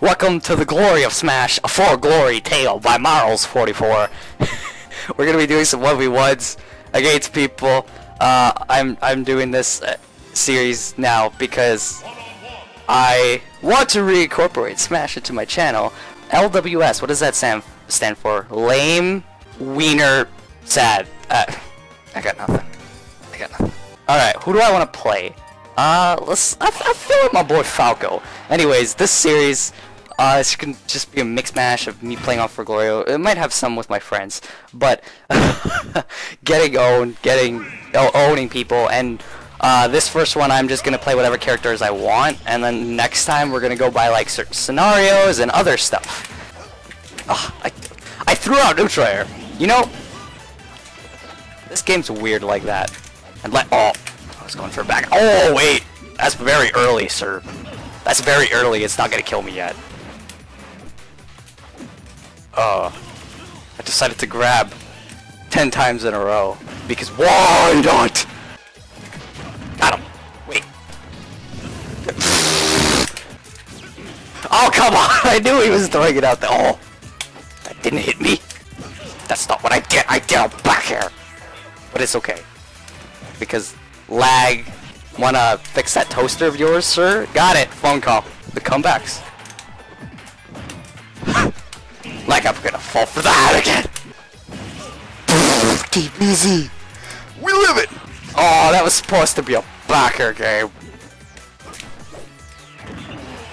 Welcome to the glory of Smash, a for glory tale by Marlz44. We're gonna be doing some 1v1s against people. Uh, I'm I'm doing this uh, series now because I want to reincorporate Smash into my channel. LWS, what does that stand stand for? Lame, wiener, sad. Uh, I got nothing. I got nothing. All right, who do I want to play? Uh, let's. I, I feel like my boy Falco. Anyways, this series, uh, it's gonna just be a mix mash of me playing off for Glorio. It might have some with my friends, but getting owned, getting owning people, and uh, this first one I'm just gonna play whatever characters I want, and then next time we're gonna go by like certain scenarios and other stuff. Ugh, I, I threw out neutral air. You know, this game's weird like that. And let oh, was going for a back. Oh wait, that's very early, sir. That's very early. It's not gonna kill me yet. Oh. I decided to grab ten times in a row because why not? Got him. Wait. oh come on! I knew he was throwing it out there. Oh, that didn't hit me. That's not what I get. I get a back here. But it's okay because lag. Wanna fix that toaster of yours, sir? Got it. Phone call. The comebacks. like I'm gonna fall for that again. Keep easy. We live it. Oh, that was supposed to be a backer game.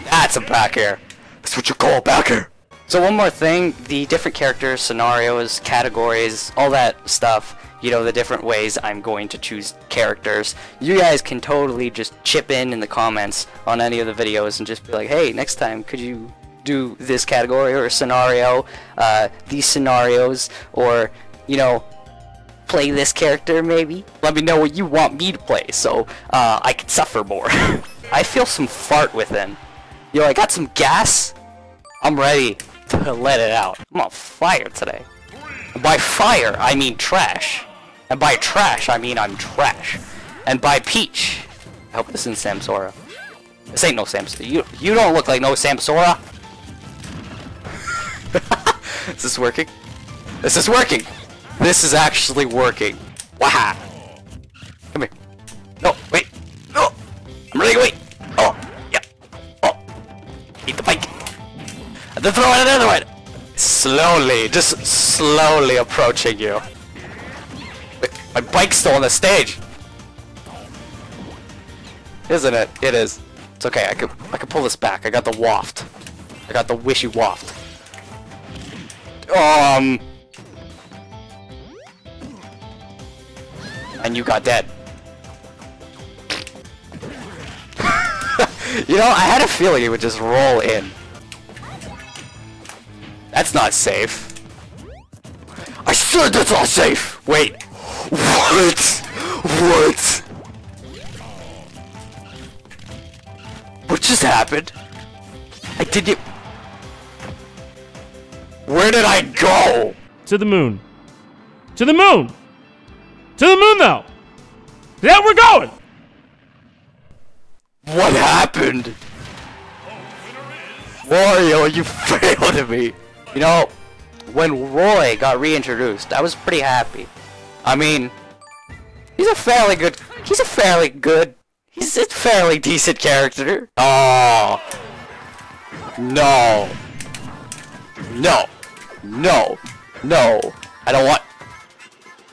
That's a backer. That's what you call a backer. So one more thing, the different characters, scenarios, categories, all that stuff you know, the different ways I'm going to choose characters. You guys can totally just chip in in the comments on any of the videos and just be like, hey, next time could you do this category or scenario, uh, these scenarios, or, you know, play this character maybe? Let me know what you want me to play so uh, I can suffer more. I feel some fart within. Yo, I got some gas. I'm ready to let it out. I'm on fire today. By fire, I mean trash. And by trash, I mean I'm trash. And by peach, I hope this isn't Samsora. This ain't no Samsora. You, you don't look like no Samsora. is this working? This is working! This is actually working. Wow! Come here. No, wait. No! I'm really wait. Oh, yeah. Oh. Eat the bike. And then throw in another one. Slowly, just slowly approaching you. My bike's still on the stage! Isn't it? It is. It's okay, I could I could pull this back. I got the waft. I got the wishy waft. Um And you got dead. you know, I had a feeling it would just roll in. That's not safe. I said that's not safe! Wait, what? What? What just happened? I didn't... Where did I go? To the moon. To the moon! To the moon, though! Yeah, we're going! What happened? Wario, oh, you failed me! You know, when Roy got reintroduced, I was pretty happy. I mean, he's a fairly good, he's a fairly good, he's a fairly decent character. Oh. No. No. No. No. I don't want,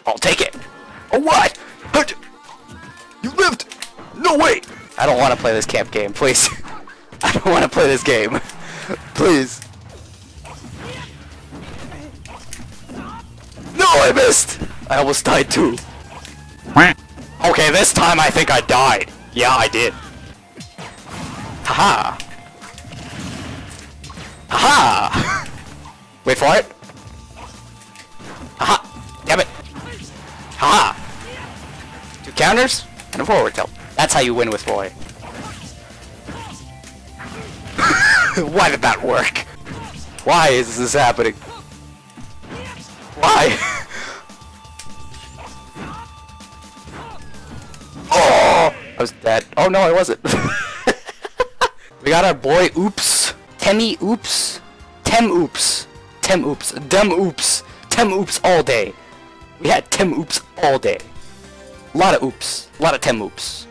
I'll take it. Oh, what? You lived! No way! I don't want to play this camp game, please. I don't want to play this game. please. No, I missed! I almost died too. Okay, this time I think I died. Yeah, I did. Haha. Haha! Wait for it. Haha! Damn it! Haha! Two counters and a forward tilt. That's how you win with Roy. Why did that work? Why is this happening? Why? I was dead. Oh no, I wasn't. we got our boy Oops Temi oops. Tem oops. Tem oops. Dem oops. Tem oops all day. We had Tem oops all day. A lot of oops. A lot of Tem oops.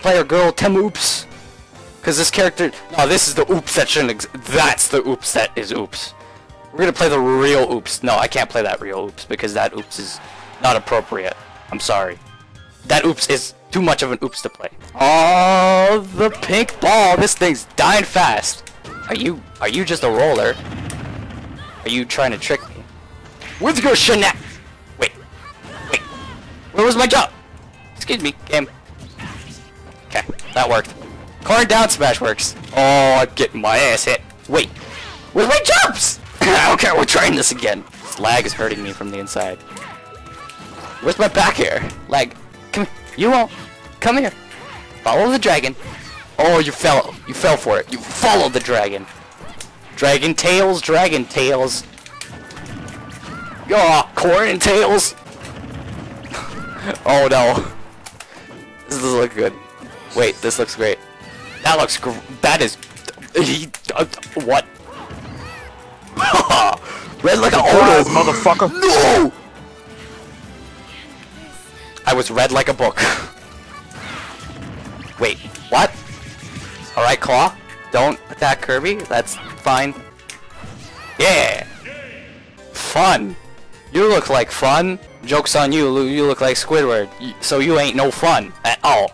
Player girl Tem oops. Cause this character, no, this is the oops that shouldn't. That's the oops that is oops. We're gonna play the real oops. No, I can't play that real oops because that oops is not appropriate. I'm sorry. That oops is too much of an oops to play. Oh, the pink ball. This thing's dying fast. Are you are you just a roller? Are you trying to trick me? Where'd you go, Shanette? Wait, wait. Where was my jump? Excuse me, game. Okay, that worked. Corrin down smash works. Oh, I'm getting my ass hit. Wait, where's my jumps? okay, we're trying this again. This lag is hurting me from the inside. Where's my back here? Lag. Come here. You won't. Come here. Follow the dragon. Oh, you fell. You fell for it. You followed the dragon. Dragon tails, dragon tails. Oh, Corrin tails. oh no. This doesn't look good. Wait, this looks great. That looks gr- that is he uh, what? Red like a oh motherfucker. no! I was read like a book. Wait, what? Alright, Claw. Don't attack Kirby. That's fine. Yeah! Fun! You look like fun. Joke's on you, you look like Squidward. So you ain't no fun at all.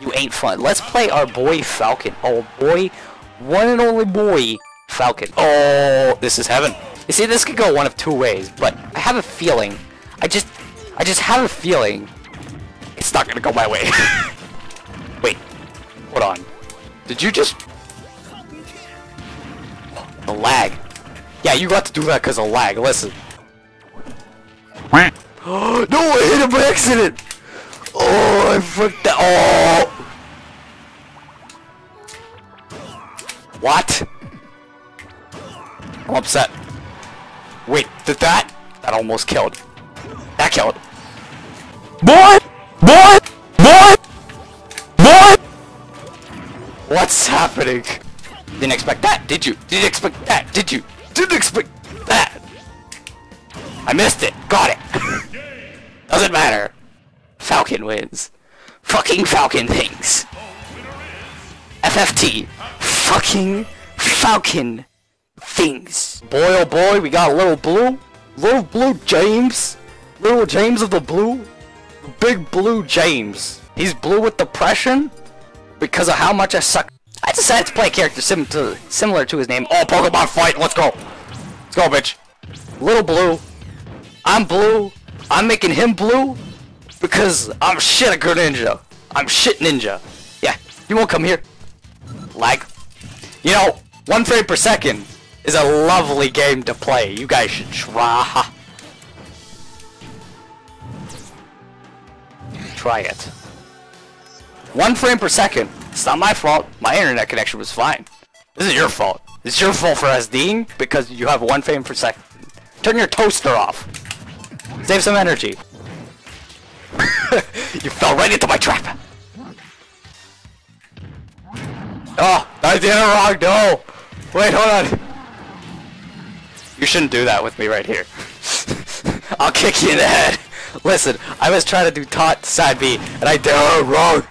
You ain't fun. Let's play our boy Falcon. Oh boy, one and only boy Falcon. Oh, this is heaven. You see, this could go one of two ways, but I have a feeling. I just, I just have a feeling it's not gonna go my way. Wait, hold on. Did you just? The lag. Yeah, you got to do that because of lag. Listen. no, I hit him by accident. Oh, I fucked that. Oh. What? I'm upset. Wait, did that? That almost killed. That killed. What? What's happening? Didn't expect that, did you? Didn't expect that, did you? Didn't expect that. I missed it. Got it. Doesn't matter. Falcon wins. Fucking Falcon things. FFT. Fucking Falcon things. Boy oh boy, we got a little blue. Little blue James. Little James of the blue. Big blue James. He's blue with depression because of how much I suck. I decided to play a character sim to, similar to his name. Oh, Pokemon fight! Let's go! Let's go, bitch! Little Blue. I'm blue. I'm making him blue because I'm shit a good ninja. I'm shit ninja. Yeah, you won't come here. Lag. You know, one frame per second is a lovely game to play. You guys should try. Try it. One frame per second. It's not my fault. My internet connection was fine. This is your fault. It's your fault for SDing because you have one frame per second. Turn your toaster off. Save some energy. you fell right into my trap. Oh, I did it wrong. No. Wait, hold on. You shouldn't do that with me right here. I'll kick you in the head. Listen, I was trying to do taunt side B, and I did it wrong.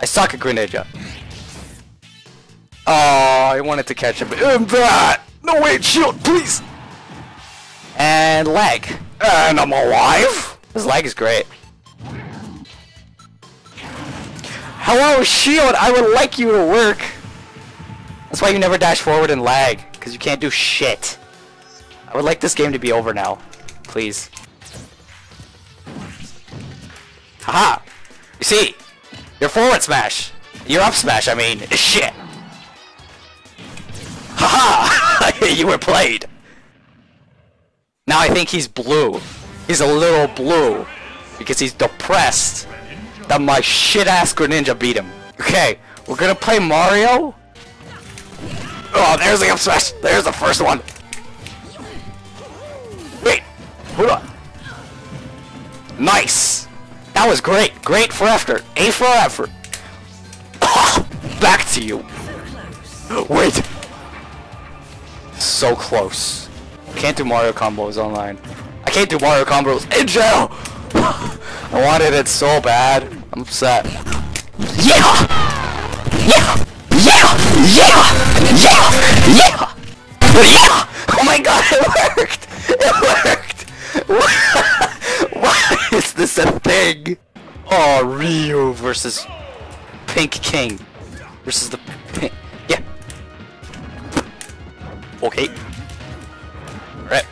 I suck at Greninja. Oh, I wanted to catch him. And um, that! No, wait, shield, please! And lag. And I'm alive? This lag is great. Hello, shield! I would like you to work! That's why you never dash forward and lag, because you can't do shit. I would like this game to be over now. Please. Haha! You see, your forward smash, your up smash, I mean, shit. Haha! you were played. Now I think he's blue. He's a little blue because he's depressed that my shit ass Greninja beat him. Okay, we're gonna play Mario. Oh, there's the up smash. There's the first one. Wait, hold on. Nice. That was great. Great for effort. A for effort. Back to you. Wait. so close. Can't do Mario combos online. I can't do Mario combos in jail! I wanted it so bad. I'm upset. Yeah! Yeah! Yeah! Yeah! Yeah! Thing? Oh, Ryu versus Pink King versus the pink. Yeah. Okay. Alright.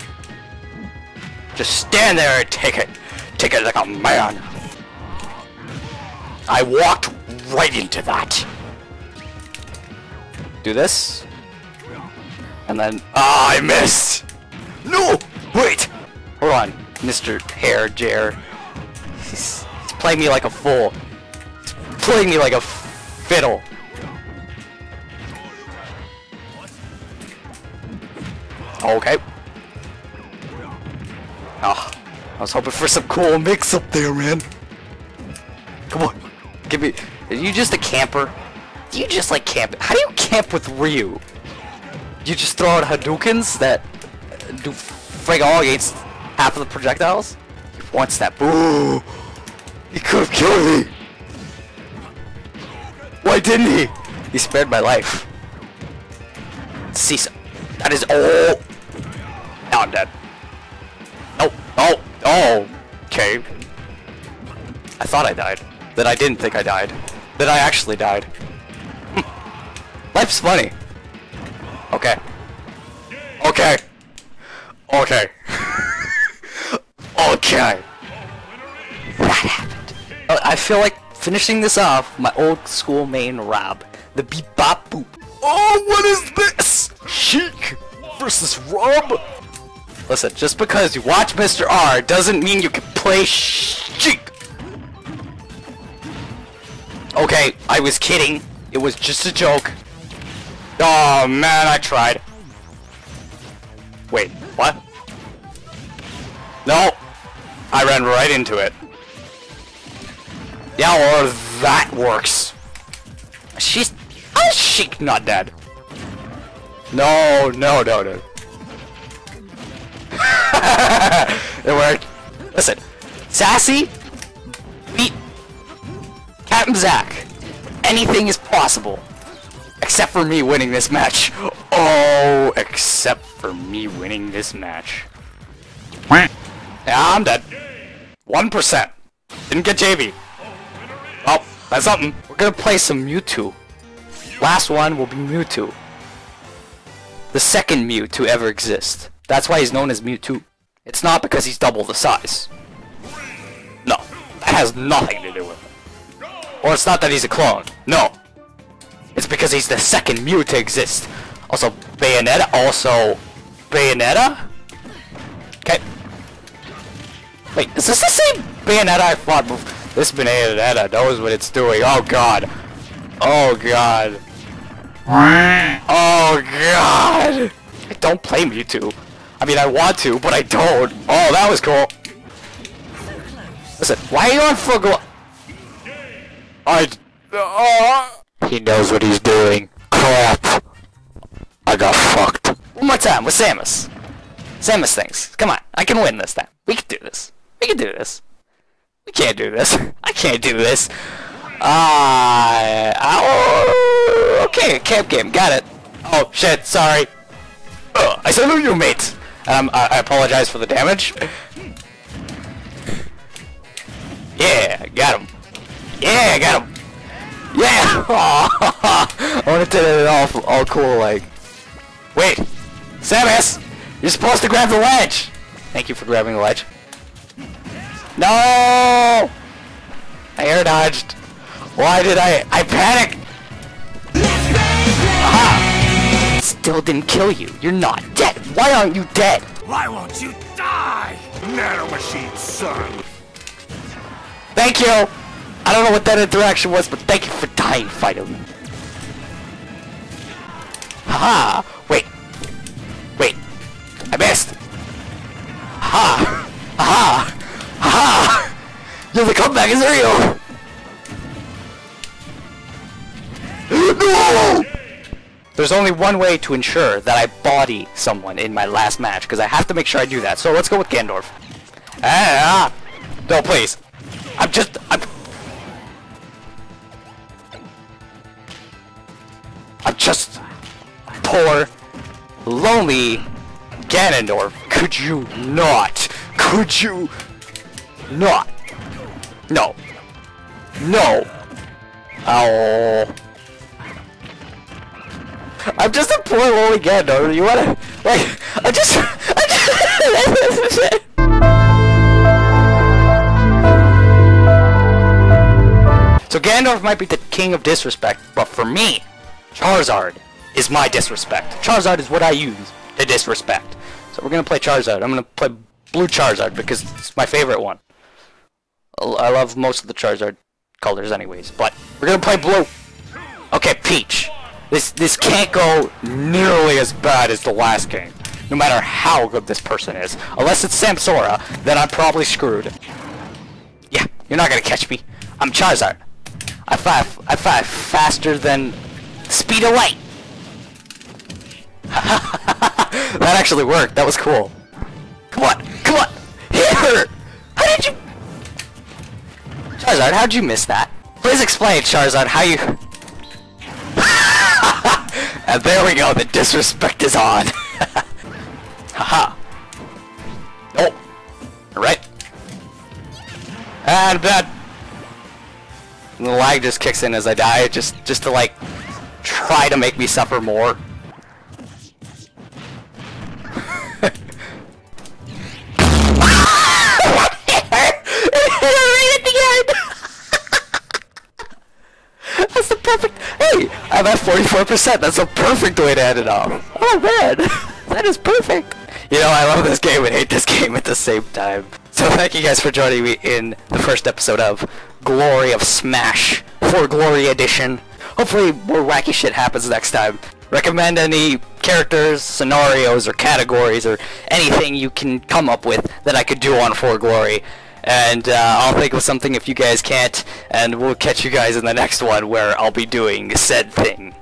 Just stand there and take it. Take it like a man. I walked right into that. Do this. And then, ah, I missed! No! Wait! Hold on, Mr. Hair Jer. He's, playing me like a fool. He's playing me like a fiddle. Okay. Oh, I was hoping for some cool mix up there, man. Come on, give me. Are you just a camper? Do you just like camp? How do you camp with Ryu? You just throw out Hadoukens that do frig all against half of the projectiles? One step. Ooh, he could have killed me. Why didn't he? He spared my life. Cisa. That is all. Now I'm dead. No. Oh. Oh. Okay. I thought I died. Then I didn't think I died. Then I actually died. Hmm. Life's funny. Okay. Okay. Okay. okay. That happened. Uh, I feel like finishing this off, my old school main Rob. The beep bop boop. Oh, what is this? Sheik versus Rob? Listen, just because you watch Mr. R doesn't mean you can play Sheik. Okay, I was kidding. It was just a joke. Oh man, I tried. Wait, what? No! I ran right into it. Yeah, or that works. She's... How is she not dead? No, no, no, no. it worked. Listen, Sassy beat Captain Zack. Anything is possible. Except for me winning this match. Oh, except for me winning this match. Yeah, I'm dead. 1%. Didn't get JV. That's something. We're gonna play some Mewtwo. Last one will be Mewtwo. The second Mew to ever exist. That's why he's known as Mewtwo. It's not because he's double the size. No, that has nothing to do with it. Or it's not that he's a clone. No. It's because he's the second Mew to exist. Also, Bayonetta, also... Bayonetta? Okay. Wait, is this the same Bayonetta I fought before? This Bayonetta knows what it's doing. Oh god. Oh god. Oh god! I don't play Mewtwo. I mean, I want to, but I don't. Oh, that was cool. Listen, why are you on full glo- I... Oh. He knows what he's doing. Crap. I got fucked. One more time with Samus. Samus thinks. Come on, I can win this time. We can do this. We can do this. We can't do this. I can't do this. Ah, uh, okay, camp game, got it. Oh shit, sorry. Ugh, I salute you, mate. Um, I, I apologize for the damage. Yeah, got him. Yeah, got him. Yeah. I want to do it all, all cool, like. Wait, Samus, you're supposed to grab the ledge. Thank you for grabbing the ledge. No! I air dodged. Why did I? I panicked. Aha! Still didn't kill you. You're not dead. Why aren't you dead? Why won't you die, Nano Machine son? Thank you. I don't know what that interaction was, but thank you for dying, finally. Haha! Wait. Wait. I missed. Ha! Ha! Ha! The comeback is real! no! There's only one way to ensure that I body someone in my last match, because I have to make sure I do that. So let's go with Ganondorf. Ah! No, please. I'm just... I'm... I'm just... Poor, lonely Ganondorf. Could you not? Could you not? No. No. Oh. I'm just a poor lonely Ganondorf. You wanna like? I just. I just so Gandalf might be the king of disrespect, but for me, Charizard is my disrespect. Charizard is what I use to disrespect. So we're gonna play Charizard. I'm gonna play Blue Charizard because it's my favorite one. I love most of the Charizard colors anyways, but we're gonna play Blue. Okay, Peach. This this can't go nearly as bad as the last game. No matter how good this person is. Unless it's Samsora, then I'm probably screwed. Yeah, you're not gonna catch me. I'm Charizard. I fly I fly faster than speed of light. that actually worked. That was cool. Come on, come on, hit her. Charizard, how'd you miss that? Please explain, Charizard, how you... and there we go, the disrespect is on. Haha. oh. Alright. And that... The lag just kicks in as I die, just, just to like, try to make me suffer more. I'm at 44%. That's a perfect way to end it off. Oh man, that is perfect. You know, I love this game and hate this game at the same time. So thank you guys for joining me in the first episode of Glory of Smash for Glory Edition. Hopefully more wacky shit happens next time. Recommend any characters, scenarios, or categories, or anything you can come up with that I could do on For Glory and uh, I'll think of something if you guys can't, and we'll catch you guys in the next one where I'll be doing said thing.